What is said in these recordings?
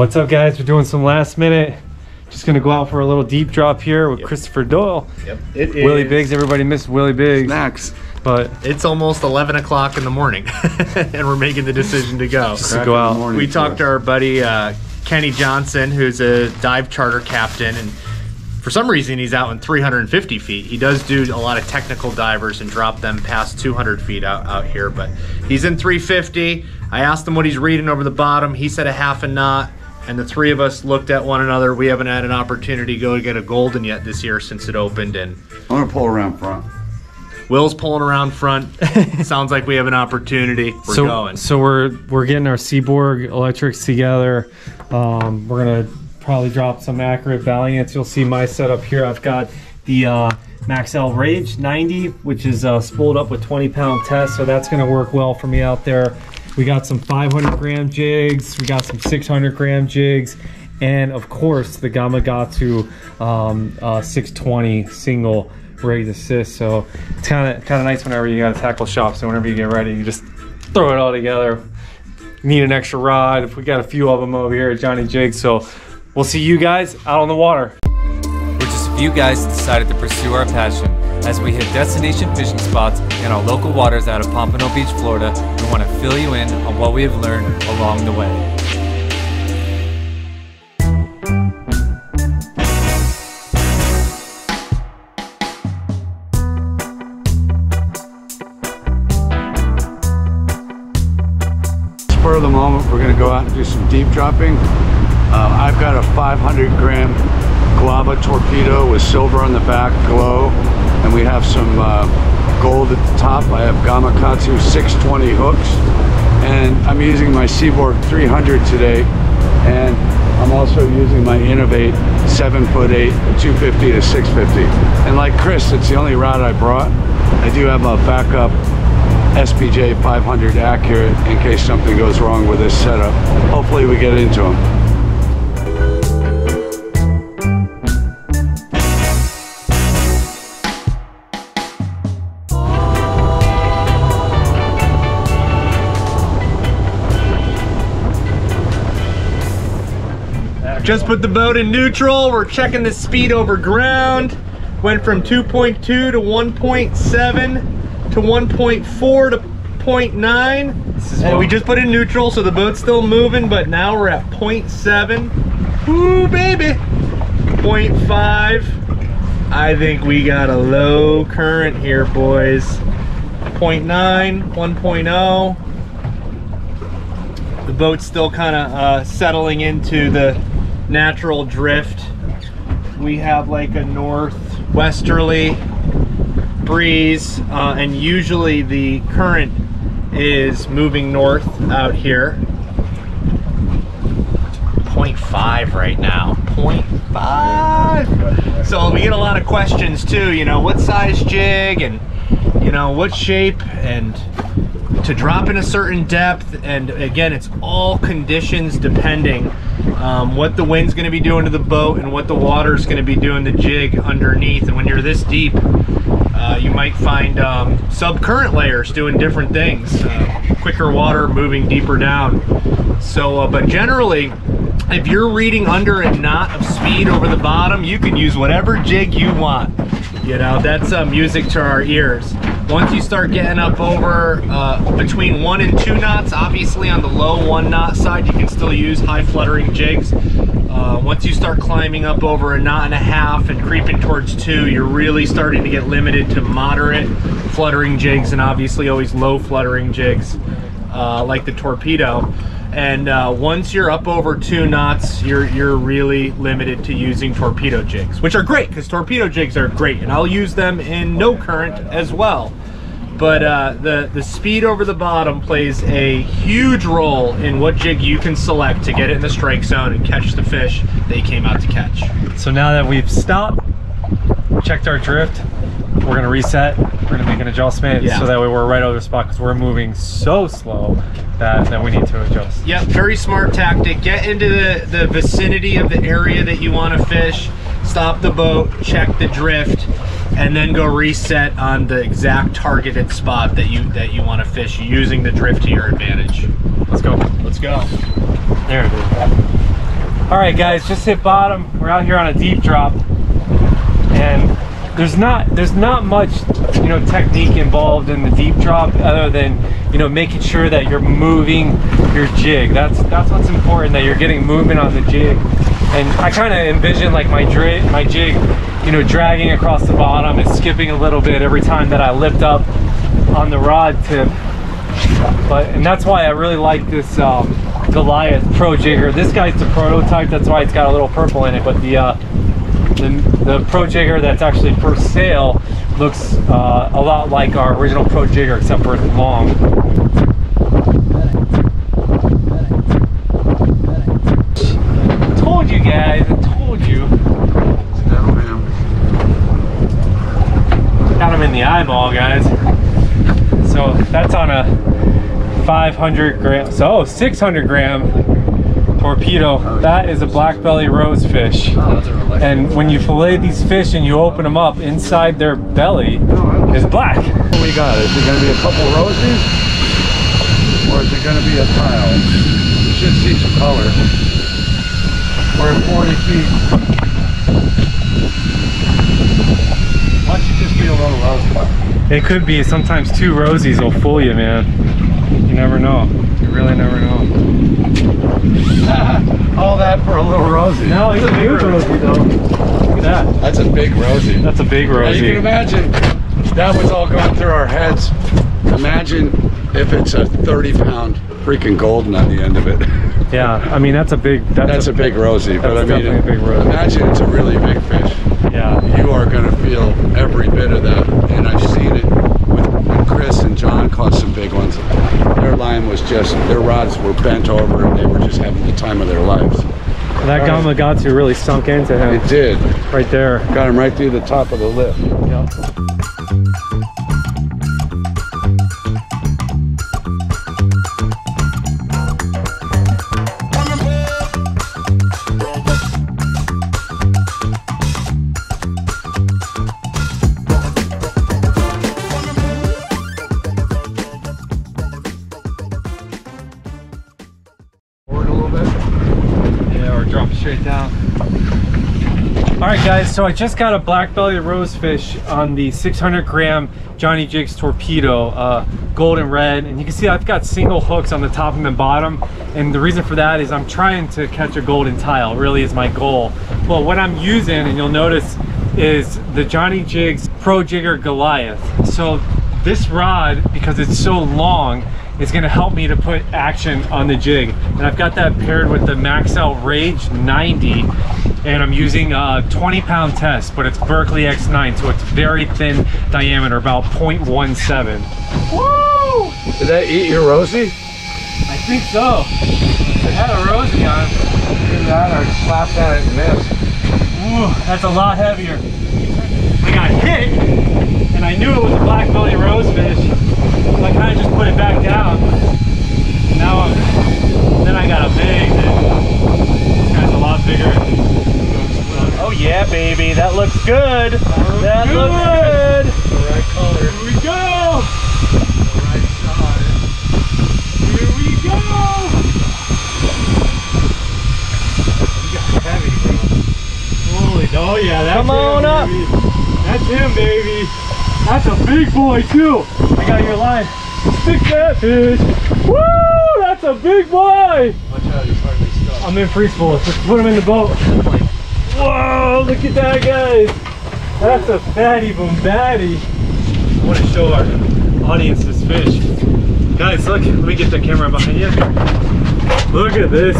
What's up guys? We're doing some last minute. Just gonna go out for a little deep drop here with Christopher Doyle. Yep. It is. Willie Biggs, everybody missed Willie Biggs. Snacks. But It's almost 11 o'clock in the morning, and we're making the decision to go. just to go out. morning. We talked to our buddy uh, Kenny Johnson, who's a dive charter captain, and for some reason he's out in 350 feet. He does do a lot of technical divers and drop them past 200 feet out, out here, but he's in 350. I asked him what he's reading over the bottom. He said a half a knot. And the three of us looked at one another. We haven't had an opportunity to go get a golden yet this year since it opened, and I'm gonna pull around front. Will's pulling around front. Sounds like we have an opportunity. We're so, going. So we're we're getting our Seaborg electrics together. Um, we're gonna probably drop some accurate valiants. You'll see my setup here. I've got the uh, Maxel Rage 90, which is uh, spooled up with 20 pound test, so that's gonna work well for me out there. We got some 500 gram jigs. We got some 600 gram jigs. And of course, the Gamakatsu um, uh, 620 single rigged assist. So it's kind of kind of nice whenever you got a tackle shop. So whenever you get ready, you just throw it all together. Need an extra rod. If we got a few of them over here at Johnny Jigs. So we'll see you guys out on the water. We're just a few guys decided to pursue our passion. As we hit destination fishing spots in our local waters out of Pompano Beach, Florida, we want to fill you in on what we have learned along the way. The moment, we're gonna go out and do some deep dropping. Uh, I've got a 500 gram Glava torpedo with silver on the back, glow, and we have some uh, gold at the top. I have Gamakatsu 620 hooks, and I'm using my Seaborg 300 today, and I'm also using my Innovate 7 foot 8, 250 to 650. And like Chris, it's the only rod I brought. I do have a backup SPJ 500 accurate in case something goes wrong with this setup. Hopefully we get into them. Just put the boat in neutral. We're checking the speed over ground. Went from 2.2 to 1.7 to 1.4 to 0.9. And we just put in neutral, so the boat's still moving, but now we're at 0.7. Ooh, baby. 0.5. I think we got a low current here, boys. 0.9, 1.0 the boat's still kind of uh, settling into the natural drift. We have like a northwesterly breeze, uh, and usually the current is moving north out here. 0.5 right now. 0.5. So we get a lot of questions too. You know, what size jig and you know what shape and to drop in a certain depth and again it's all conditions depending um, what the wind's going to be doing to the boat and what the water's going to be doing the jig underneath and when you're this deep uh, you might find um, subcurrent layers doing different things uh, quicker water moving deeper down. So uh, but generally if you're reading under a knot of speed over the bottom you can use whatever jig you want. You know that's uh, music to our ears. Once you start getting up over uh, between one and two knots obviously on the low one knot side you can still use high fluttering jigs uh, once you start climbing up over a knot and a half and creeping towards two you're really starting to get limited to moderate fluttering jigs and obviously always low fluttering jigs uh, like the torpedo. And uh, once you're up over two knots you're you're really limited to using torpedo jigs which are great because torpedo jigs are great and I'll use them in no current as well but uh, the the speed over the bottom plays a huge role in what jig you can select to get it in the strike zone and catch the fish they came out to catch So now that we've stopped, checked our drift, we're gonna reset. We're gonna make an adjustment Yeah. so that way we're right over the spot because we're moving so slow that, that we need to adjust. Yep, very smart tactic. Get into the, the vicinity of the area that you want to fish, stop the boat, check the drift, and then go reset on the exact targeted spot that you that you want to fish using the drift to your advantage. Let's go. Let's go. There it is. All right, guys, just hit bottom. We're out here on a deep drop, and there's not there's not much you know technique involved in the deep drop other than you know making sure that you're moving your jig. That's that's what's important that you're getting movement on the jig. And I kind of envision like my my jig, you know, dragging across the bottom and skipping a little bit every time that I lift up on the rod tip. But and that's why I really like this um, Goliath Pro Jigger. This guy's the prototype. That's why it's got a little purple in it. But the uh, the, the Pro Jigger that's actually for sale looks uh, a lot like our original Pro Jigger, except for it's long. Told you guys, I told you. Got eyeball, guys. So that's on a 500 gram, so 600 gram torpedo. That is a black belly rosefish. And when you fillet these fish and you open them up, inside their belly is black. What we got? Is it going to be a couple roses? Or is it going to be a tile? You should see some color. We're at 40 feet. Why don't you just be a little rosy? It could be, sometimes two rosies will fool you, man. You never know. You really never know. All that for a little rosy. No, he's a big rosy though. Look at that. That's a big rosy. That's a big Now you can imagine that was all going through our heads. Imagine if it's a 30 pound freaking golden on the end of it. Yeah, I mean that's a big. That's, That's a big rosy, but I mean, definitely a big rosy. imagine it's a really big fish. Yeah. You are going to feel every bit of that, and I've seen it with when Chris and John caught some big ones. Their line was just, their rods were bent over, and they were just having the time of their lives. That Gamakatsu really sunk into him It did. right there. Got him right through the top of the lip. Yep. So I just got a black belly rosefish on the 600 gram Johnny Jigs torpedo, uh, golden red, and you can see I've got single hooks on the top and the bottom. And the reason for that is I'm trying to catch a golden tile. Really, is my goal. Well, what I'm using, and you'll notice, is the Johnny Jigs Pro Jigger Goliath. So this rod, because it's so long, is gonna help me to put action on the jig. And I've got that paired with the Maxel Rage 90, and I'm using a 20 pound test, but it's Berkley X9, so it's very thin diameter, about 0.17. Woo! Did that eat your Rosie? I think so. It had a Rosie on. Either that or slapped at it and missed. Ooh, that's a lot heavier. I got hit, and I knew it was a black belly rosefish, so I kind of just put it back down. Now I'm, then I got a big, this guy's a lot bigger. Oh yeah, baby, that looks good. That looks good. The right color. Here we go. The right size. Here we go. Heavy, bro. Holy, oh yeah, that's Come on him, up. baby. That's him, baby. That's a big boy too. I got your line. Stick that fish. Woo! That's a big boy. Watch out, he's hardly stuck. I'm in free spool. Let's just put him in the boat. Whoa! Look at that, guys. That's a fatty boom batty. I want to show our audience this fish. Guys, look. Let me get the camera behind you. Look at this.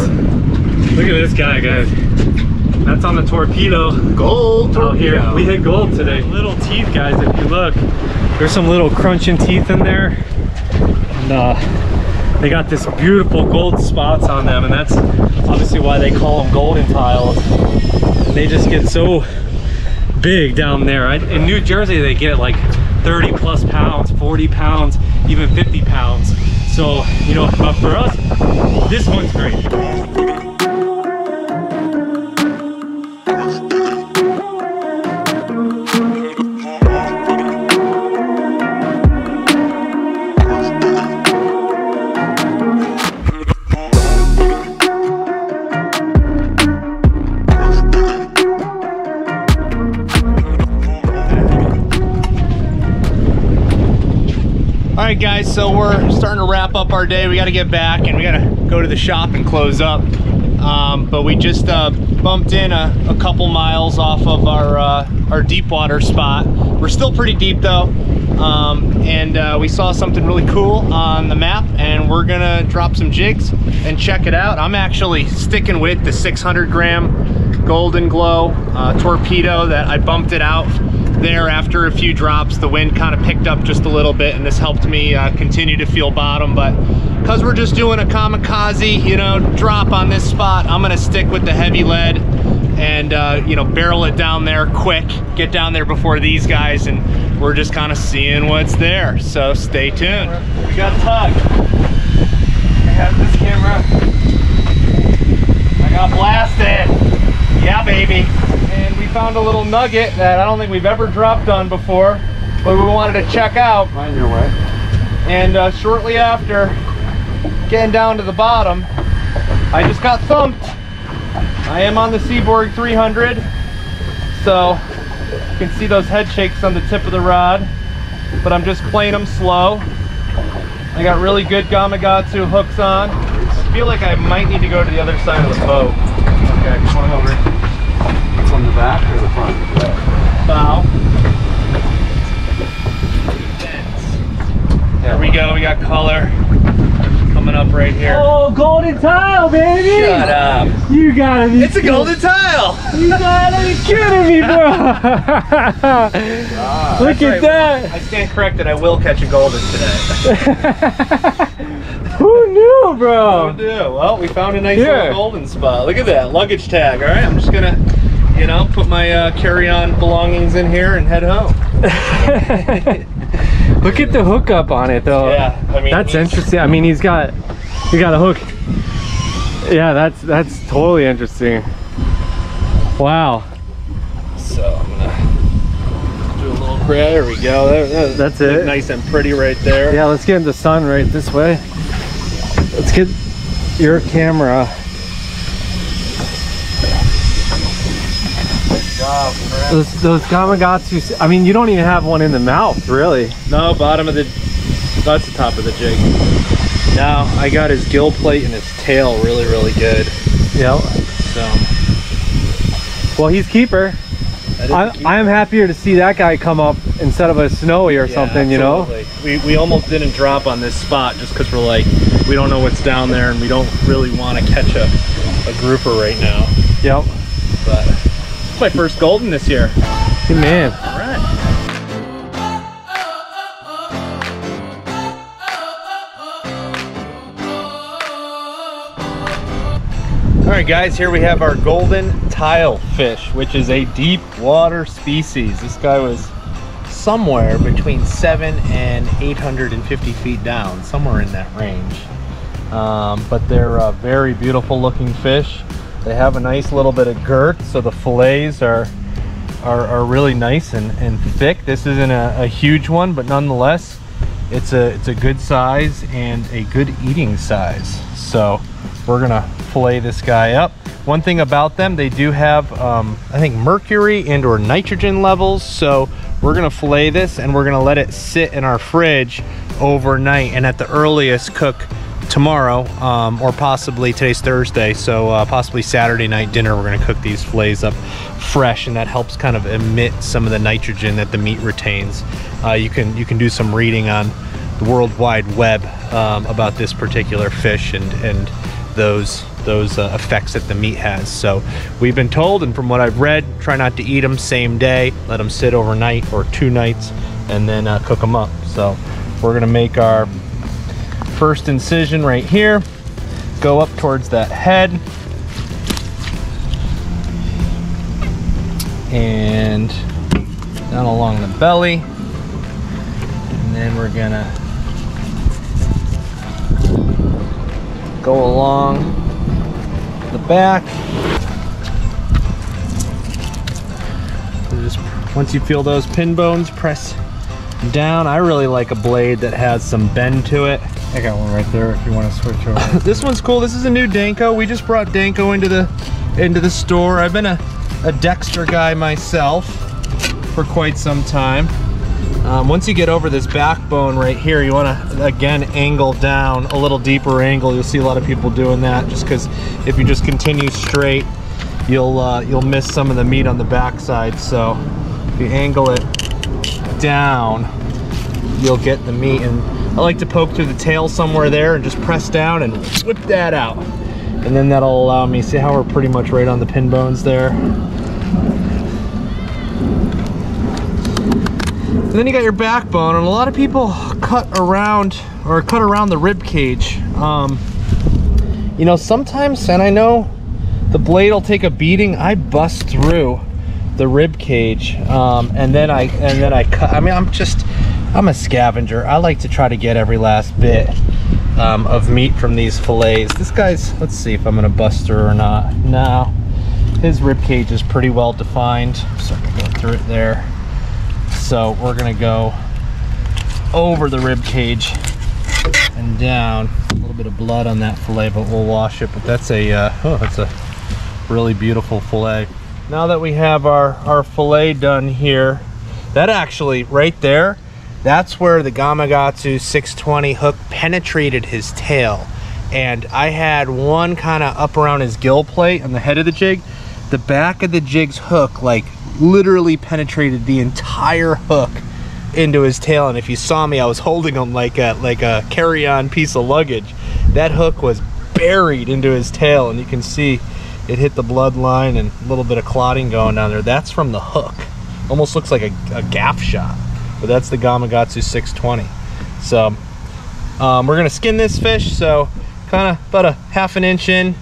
Look at this guy, guys. That's on the torpedo. Gold out here. We hit gold today. Little teeth, guys, if you look. There's some little crunching teeth in there. And uh, they got this beautiful gold spots on them, and that's obviously why they call them golden tiles. And they just get so big down there. I- In New Jersey, they get like 30 plus pounds, 40 pounds, even 50 pounds. So, you know, but for us, this one's great. Our day. We got to get back and we got to go to the shop and close up. Um, but we just uh, bumped in a, a, couple miles off of our uh, our deep water spot. We're still pretty deep though, um, and uh, we saw something really cool on the map, and we're gonna drop some jigs and check it out. I'm actually sticking with the 600 gram Golden Glow uh, torpedo that I bumped it out there after a few drops. The wind kind of picked up just a little bit and this helped me uh, continue to feel bottom. But because we're just doing a kamikaze, you know, drop on this spot, I'm gonna stick with the heavy lead and uh, you know barrel it down there quick get down there before these guys and we're just kind of seeing what's there so stay tuned we got tug I have this camera I got blasted yeah baby found a little nugget that I don't think we've ever dropped on before but we wanted to check out Mind your way and uh, shortly after getting down to the bottom I just got thumped I am on the Seaborg 300, so you can see those head shakes on the tip of the rod, but I'm just playing them slow. I got really good Gamakatsu hooks on. I feel like I might need to go to the other side of the boat. Okay, to go over. From the back or the front? Bow. There we go, we got color coming up right here. Oh, golden tile, baby! Shut up. You gotta be It's a golden tile! You gotta be kidding me, bro! Ah, Look at right. that! I stand corrected, I will catch a golden today. Who knew, bro? do. Well, we found a nice Here. little golden spot. Look at that luggage tag. All right, I'm just gonna, you know, put my uh, carry-on belongings in here and head home. Look at the hookup on it, though. Yeah, I mean, that's interesting. I mean, he's got, he got a hook. Yeah, that's that's totally interesting. Wow, So I'm gonna do a little cray. There we go. There, there- That's it? Nice and pretty right there. yeah. Let's get in the sun right this way. Let's get your camera. Job, Brad. Those those. I mean, you don't even have one in the mouth, really. No, bottom of the. That's the top of the jig. Now I got his gill plate and his tail really, really good. Yep. So Well, he's keeper. I. I'm happier to see that guy come up instead of a snowy or Yeah, something, you know? We, we almost didn't drop on this spot just because we're like, we don't know what's down there and we don't really want to catch a, a grouper right now. Yep. But my first golden this year. Good man. All right. All right, guys, here we have our golden tile fish, which is a deep water species. This guy was somewhere between seven and 850 feet down, somewhere in that range. Um, but they're uh, very beautiful looking fish. They have a nice little bit of girth, so the fillets are are, are really nice and, and thick. This isn't a, a huge one, but nonetheless, it's a it's a good size and a good eating size. So we're gonna fillet this guy up. One thing about them, they do have um, I think mercury and or nitrogen levels. So we're gonna fillet this and we're gonna let it sit in our fridge overnight and at the earliest cook tomorrow um, or possibly today's Thursday so uh, possibly Saturday night dinner we're gonna cook these fillets up fresh and that helps kind of emit some of the nitrogen that the meat retains. Uh, you can you can do some reading on the World Wide Web um, about this particular fish and and those those uh, effects that the meat has. So we've been told and from what I've read try not to eat them same day let them sit overnight or two nights and then uh, cook them up. So we're gonna make our first incision right here. Go up towards that head. And down along the belly. And then we're gonna go along the back. Just once you feel those pin bones press down. I really like a blade that has some bend to it I got one right there if you want to switch over. this one's cool. This is a new Danko. We just brought Danko into the into the store. I've been a, a Dexter guy myself for quite some time. Um, once you get over this backbone right here, you want to again angle down a little deeper angle. You'll see a lot of people doing that just because if you just continue straight, you'll uh, you'll miss some of the meat on the backside. So if you angle it down, you'll get the meat. And I like to poke through the tail somewhere there and just press down and whip that out. And then that'll allow me, see how we're pretty much right on the pin bones there. And then you got your backbone, and a lot of people cut around or cut around the rib cage. Um, you know, sometimes, and I know the blade will take a beating. I bust through the rib cage, um, and then I and then I cut. I mean, I'm just I'm a scavenger. I like to try to get every last bit um, of meat from these fillets. This guy's. Let's see if I'm gonna bust through or not. No, his rib cage is pretty well defined. So I go through it there. So we're gonna go over the rib cage and down. A little bit of blood on that fillet, but we'll wash it. But that's a uh, oh, that's a really beautiful fillet. Now that we have our our fillet done here, that actually right there, that's where the Gamakatsu 620 hook penetrated his tail. And I had one kind of up around his gill plate on the head of the jig. The back of the jig's hook like literally penetrated the entire hook into his tail. And if you saw me I was holding him like a like a carry-on piece of luggage. That hook was buried into his tail and you can see it hit the bloodline and a little bit of clotting going down there. That's from the hook. Almost looks like a, a gaff shot but that's the Gamakatsu 620 so um, we're gonna skin this fish so kind of about a half an inch in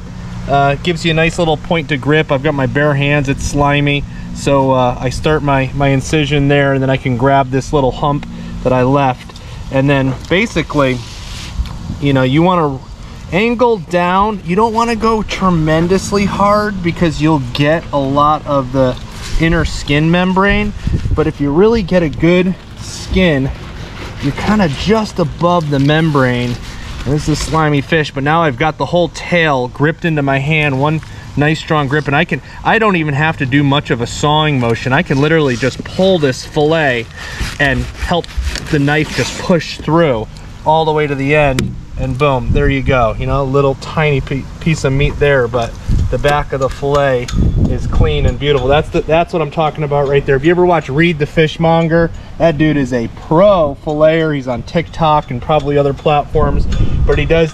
uh, gives you a nice little point to grip I've got my bare hands it's slimy so uh, I start my, my incision there and then I can grab this little hump that I left. And then basically, you know, you want to angle down. You don't want to go tremendously hard because you'll get a lot of the inner skin membrane. But if you really get a good skin, you're kind of just above the membrane. And this is a slimy fish, but now I've got the whole tail gripped into my hand. One nice strong grip and I can I don't even have to do much of a sawing motion I can literally just pull this fillet and help the knife just push through all the way to the end and boom there you go you know a little tiny piece of meat there but the back of the fillet is clean and beautiful. That's the that's what I'm talking about right there. If you ever watch Reed the Fishmonger that dude is a pro filleter he's on TikTok and probably other platforms but he does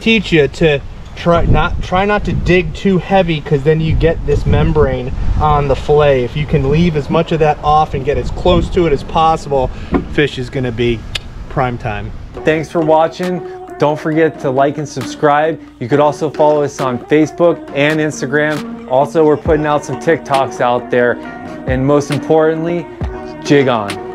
teach you to try not try not to dig too heavy because then you get this membrane on the fillet if you can leave as much of that off and get as close to it as possible fish is going to be prime time. Thanks for watching don't forget to like and subscribe. You could also follow us on facebook and instagram. Also we're putting out some tiktoks out there. And most importantly jig on